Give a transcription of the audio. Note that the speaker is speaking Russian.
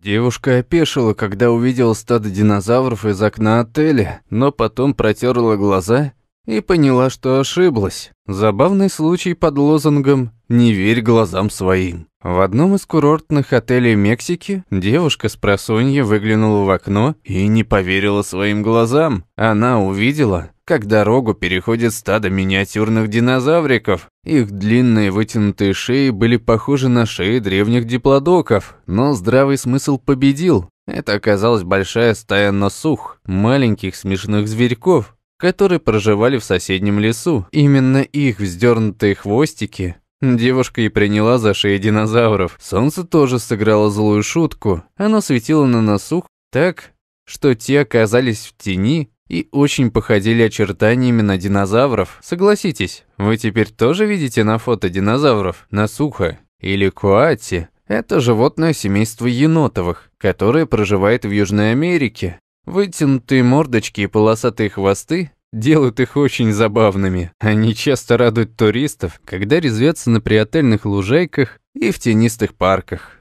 Девушка опешила, когда увидела стадо динозавров из окна отеля, но потом протерла глаза и поняла, что ошиблась. Забавный случай под лозунгом «Не верь глазам своим». В одном из курортных отелей Мексики девушка с просонья выглянула в окно и не поверила своим глазам. Она увидела, как дорогу переходит стадо миниатюрных динозавриков. Их длинные вытянутые шеи были похожи на шеи древних диплодоков, но здравый смысл победил. Это оказалась большая стая носух, маленьких смешных зверьков, которые проживали в соседнем лесу. Именно их вздернутые хвостики девушка и приняла за шеи динозавров. Солнце тоже сыграло злую шутку. Оно светило на носух так, что те оказались в тени и очень походили очертаниями на динозавров. Согласитесь, вы теперь тоже видите на фото динозавров, на сухо или куати. Это животное семейство енотовых, которое проживает в Южной Америке. Вытянутые мордочки и полосатые хвосты делают их очень забавными. Они часто радуют туристов, когда резвятся на приотельных лужайках и в тенистых парках.